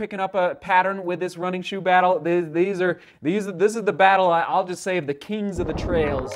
picking up a pattern with this running shoe battle? These, these are these. This is the battle. I'll just say of the kings of the trails.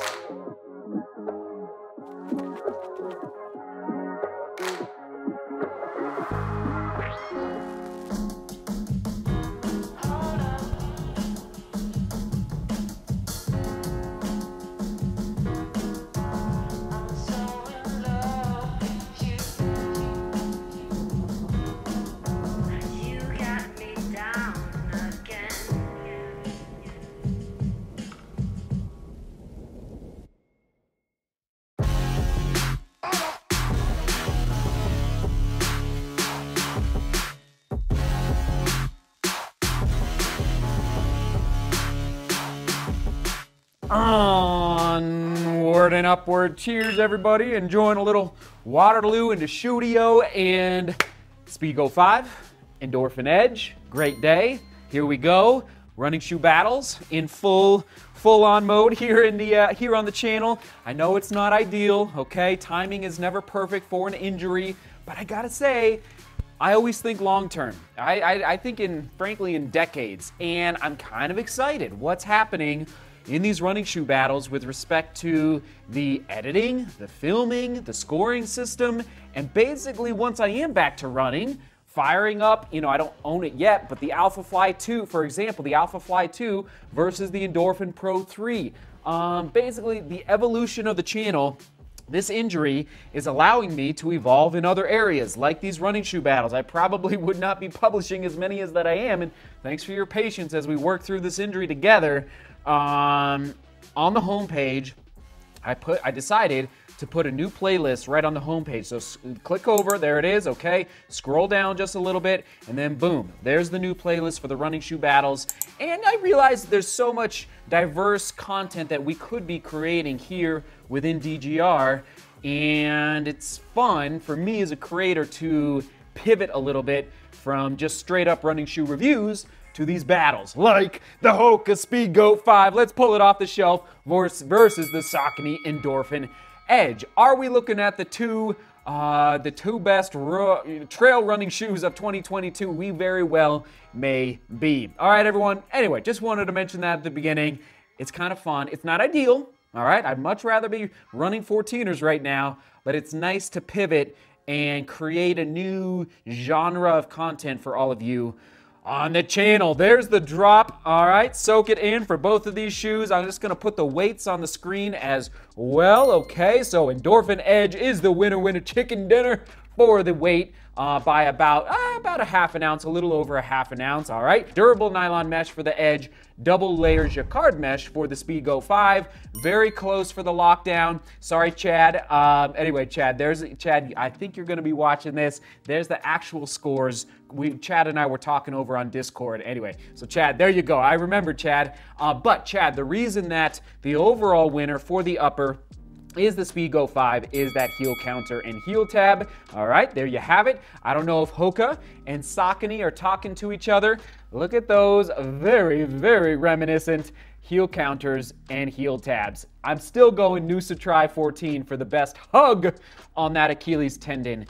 Onward and upward. Cheers, everybody. Enjoying a little Waterloo into Studio and Speedgoat 5, Endorphin Edge. Great day. Here we go. Running shoe battles in full full on mode here in the uh, here on the channel. I know it's not ideal, okay? Timing is never perfect for an injury, but I gotta say, I always think long term. I, I, I think in, frankly, in decades. And I'm kind of excited. What's happening in these running shoe battles with respect to the editing, the filming, the scoring system, and basically once I am back to running, firing up, you know, I don't own it yet, but the Alphafly 2, for example, the Alphafly 2 versus the Endorphin Pro 3. Um, basically, the evolution of the channel this injury is allowing me to evolve in other areas, like these running shoe battles. I probably would not be publishing as many as that I am, and thanks for your patience as we work through this injury together. Um, on the homepage, I put I decided to put a new playlist right on the homepage. So click over, there it is, okay? Scroll down just a little bit, and then boom, there's the new playlist for the running shoe battles. And I realized there's so much diverse content that we could be creating here within DGR, and it's fun for me as a creator to pivot a little bit from just straight up running shoe reviews to these battles, like the Hoka Speedgoat 5. Let's pull it off the shelf versus the Saucony Endorphin Edge. Are we looking at the two, uh, the two best ru- trail running shoes of 2022? We very well may be. All right, everyone. Anyway, just wanted to mention that at the beginning. It's kind of fun. It's not ideal. All right, I'd much rather be running 14ers right now, but it's nice to pivot and create a new genre of content for all of you on the channel. There's the drop. All right, soak it in for both of these shoes. I'm just gonna put the weights on the screen as well. Okay, so Endorphin Edge is the winner, winner chicken dinner for the weight uh, by about uh, about a half an ounce, a little over a half an ounce. All right, durable nylon mesh for the Edge, double layer jacquard mesh for the Speedgoat 5. Very close for the lockdown. Sorry, Chad. Um, anyway, Chad, there's Chad. I think you're going to be watching this. There's the actual scores. We Chad and I were talking over on Discord. Anyway, so Chad, there you go. I remember Chad. Uh, but Chad, the reason that the overall winner for the upper is the Speedgoat 5 is that heel counter and heel tab. All right, there you have it. I don't know if Hoka and Saucony are talking to each other. Look at those very, very reminiscent heel counters and heel tabs. I'm still going Noosa Tri 14 for the best hug on that Achilles tendon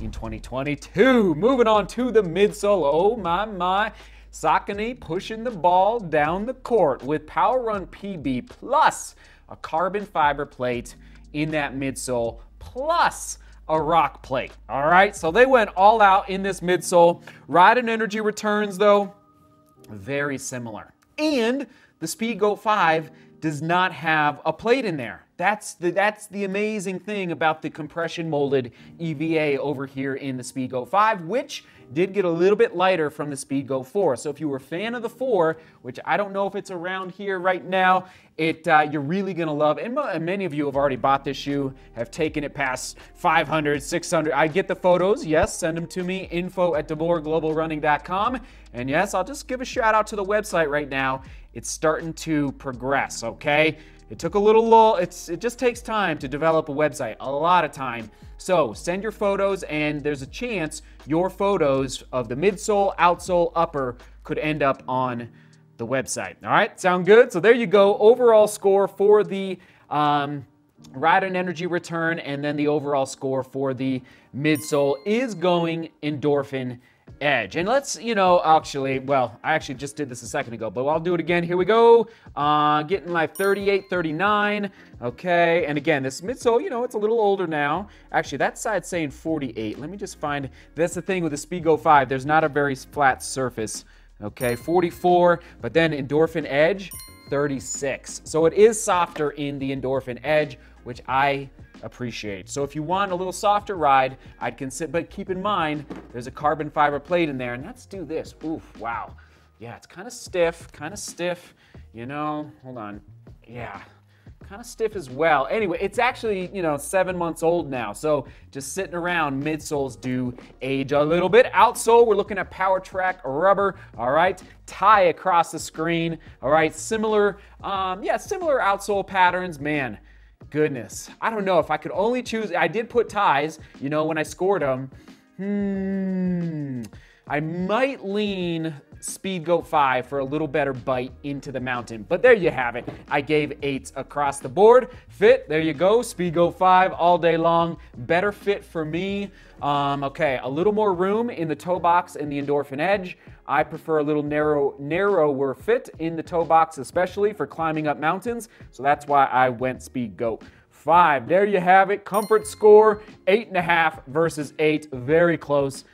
in 2022. Moving on to the midsole. Oh my, my. Saucony pushing the ball down the court with Power Run PB plus a carbon fiber plate in that midsole plus a rock plate. All right, so they went all out in this midsole. Ride and energy returns, though, very similar. And the Speedgoat 5 does not have a plate in there. That's the that's the amazing thing about the compression molded EVA over here in the Speedgoat 5, which did get a little bit lighter from the Speedgoat 4. So if you were a fan of the 4, which I don't know if it's around here right now, it uh, you're really gonna love. And, and many of you have already bought this shoe, have taken it past 500, 600. I get the photos. Yes, send them to me. Info at DeMoorGlobalRunning.com. And yes, I'll just give a shout out to the website right now. It's starting to progress. Okay. It took a little lull. It's it just takes time to develop a website, a lot of time. So send your photos, and there's a chance your photos of the midsole, outsole, upper could end up on the website. All right, sound good? So there you go. Overall score for the um, ride and energy return, and then the overall score for the midsole is going endorphin Edge. And let's, you know, actually, well, I actually just did this a second ago, but I'll do it again. Here we go. Uh, getting my 38, 39. Okay. And again, this midsole, you know, it's a little older now. Actually, that side's saying 48. Let me just find, that's the thing with the Speedgoat 5. There's not a very flat surface. Okay. 44, but then Endorphin Edge, 36. So it is softer in the Endorphin Edge, which I appreciate. So if you want a little softer ride, I'd consider, but keep in mind, there's a carbon fiber plate in there, and let's do this. Oof, wow. Yeah, it's kind of stiff, kind of stiff, you know, hold on. Yeah, kind of stiff as well. Anyway, it's actually, you know, seven months old now. So just sitting around, midsoles do age a little bit. Outsole, we're looking at Power Track rubber. All right, tie across the screen. All right, similar, um, yeah, similar outsole patterns. Man, goodness. I don't know if I could only choose. I did put ties, you know, when I scored them. Hmm. I might lean Speedgoat 5 for a little better bite into the mountain. But there you have it. I gave eights across the board. Fit, there you go. Speedgoat 5 all day long. Better fit for me. Um, okay, a little more room in the toe box and the Endorphin Edge. I prefer a little narrow, narrower fit in the toe box, especially for climbing up mountains. So that's why I went Speedgoat five. There you have it. Comfort score eight and a half versus eight. Very close.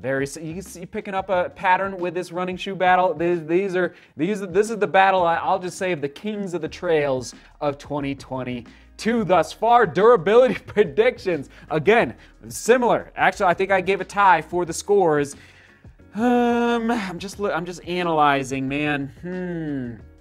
Very. You see picking up a pattern with this running shoe battle. These, these are these. This is the battle. I'll just say of the kings of the trails of 2022 thus far. Durability predictions again similar. Actually, I think I gave a tie for the scores. Um, I'm just I'm just analyzing, man. Hmm.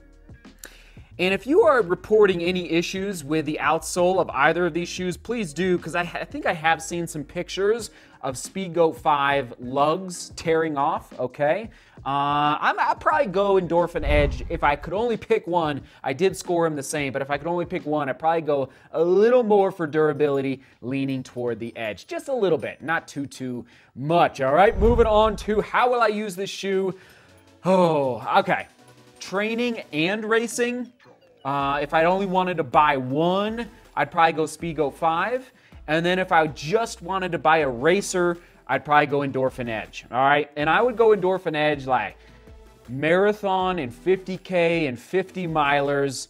And if you are reporting any issues with the outsole of either of these shoes, please do, because I, I, think I have seen some pictures of Speedgoat 5 lugs tearing off, okay? Uh, I'm, I'd probably go Endorphin Edge. If I could only pick one, I did score him the same, but if I could only pick one, I'd probably go a little more for durability, leaning toward the edge. Just a little bit, not too, too much, all right? Moving on to how will I use this shoe? Oh, okay. Training and racing, uh, if I only wanted to buy one, I'd probably go Speedgoat 5. And then if I just wanted to buy a racer, I'd probably go Endorphin Edge. All right. And I would go Endorphin Edge like marathon and 50K and 50 milers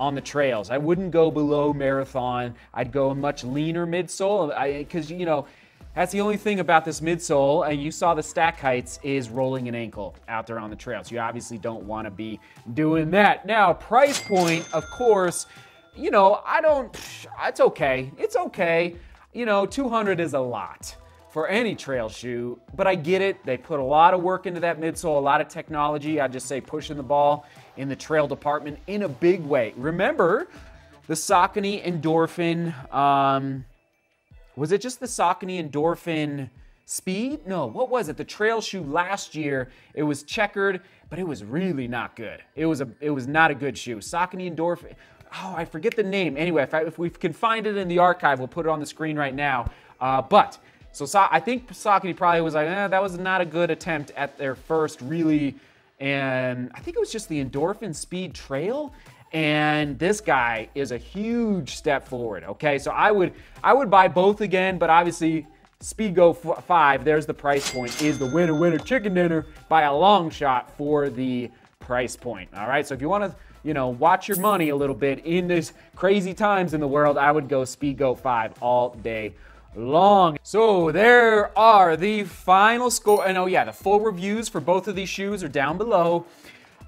on the trails. I wouldn't go below marathon. I'd go a much leaner midsole because, you know, that's the only thing about this midsole, and you saw the stack heights, is rolling an ankle out there on the trails. You obviously don't want to be doing that. Now, price point, of course, you know, I don't, it's okay. It's okay. You know, 200 is a lot for any trail shoe, but I get it. They put a lot of work into that midsole, a lot of technology. I just say pushing the ball in the trail department in a big way. Remember the Saucony Endorphin, um, was it just the Saucony Endorphin Speed? No, what was it? The trail shoe last year. It was checkered, but it was really not good. It was a it was not a good shoe. Saucony Endorphin. Oh, I forget the name. Anyway, if, I, if we can find it in the archive, we'll put it on the screen right now. Uh, but so so I think Saucony probably was like, eh, that was not a good attempt at their first really, and I think it was just the Endorphin Speed Trail. And this guy is a huge step forward. Okay, so I would I would buy both again, but obviously Speedgoat 5, there's the price point, is the winner winner chicken dinner by a long shot for the price point. All right, so if you want to, you know, watch your money a little bit in these crazy times in the world, I would go Speedgoat 5 all day long. So there are the final score. And oh yeah, the full reviews for both of these shoes are down below.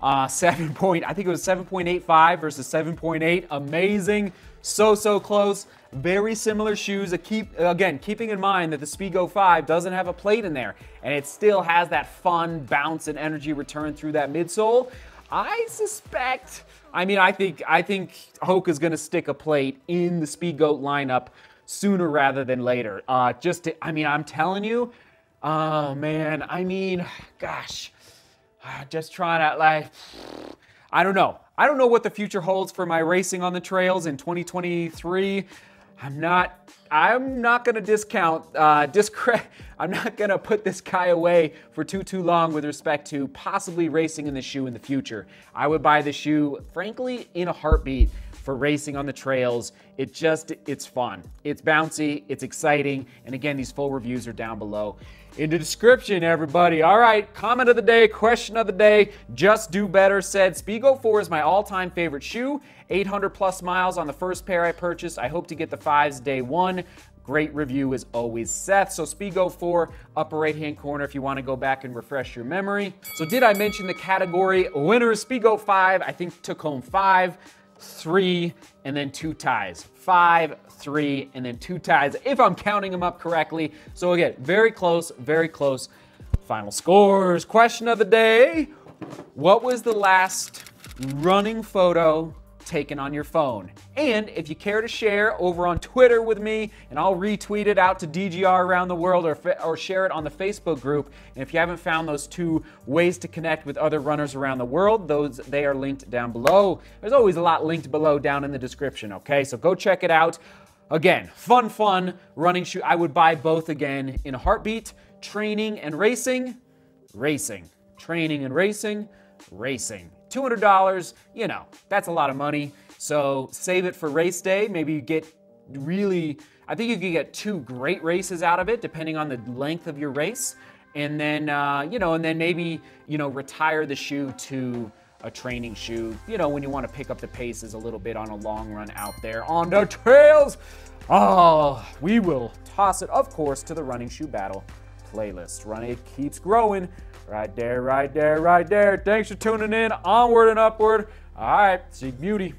Uh, seven point, I think it was 7.85 versus 7.8. Amazing. So, so close. Very similar shoes. Keep Again, keeping in mind that the Speedgoat 5 doesn't have a plate in there and it still has that fun bounce and energy return through that midsole. I suspect, I mean, I think, I think Hoka is going to stick a plate in the Speedgoat lineup sooner rather than later. Uh, just, to, I mean, I'm telling you, oh man, I mean, gosh, just trying to like I don't know. I don't know what the future holds for my racing on the trails in 2023. I'm not I'm not gonna discount uh, discre- I'm not gonna put this guy away for too too long with respect to possibly racing in the shoe in the future. I would buy the shoe, frankly, in a heartbeat for racing on the trails. It just, it's fun. It's bouncy, it's exciting. And again, these full reviews are down below in the description, everybody. All right, comment of the day, question of the day. Just do better said Speedgoat 4 is my all time favorite shoe. 800 plus miles on the first pair I purchased. I hope to get the fives day one. Great review as always, Seth. So Speedgoat 4, upper right hand corner if you want to go back and refresh your memory. So did I mention the category winners? Speedgoat 5, I think took home five, three, and then two ties. Five, three, and then two ties, if I'm counting them up correctly. So again, very close, very close. Final scores. Question of the day. What was the last running photo taken on your phone. And if you care to share over on Twitter with me, and I'll retweet it out to DGR around the world or, or share it on the Facebook group. And if you haven't found those two ways to connect with other runners around the world, those they are linked down below. There's always a lot linked below down in the description, okay? So go check it out. Again, fun, fun running shoe. I would buy both again in a heartbeat. Training and racing, racing. Training and racing, racing. $200, you know, that's a lot of money. So save it for race day. Maybe you get really, I think you could get two great races out of it, depending on the length of your race. And then, uh, you know, and then maybe, you know, retire the shoe to a training shoe, you know, when you want to pick up the paces a little bit on a long run out there on the trails. Oh, we will toss it, of course, to the running shoe battle playlist. Run it keeps growing. Right there, right there, right there. Thanks for tuning in. Onward and upward. All right, seek beauty,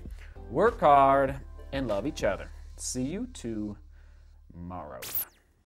work hard, and love each other. See you tomorrow.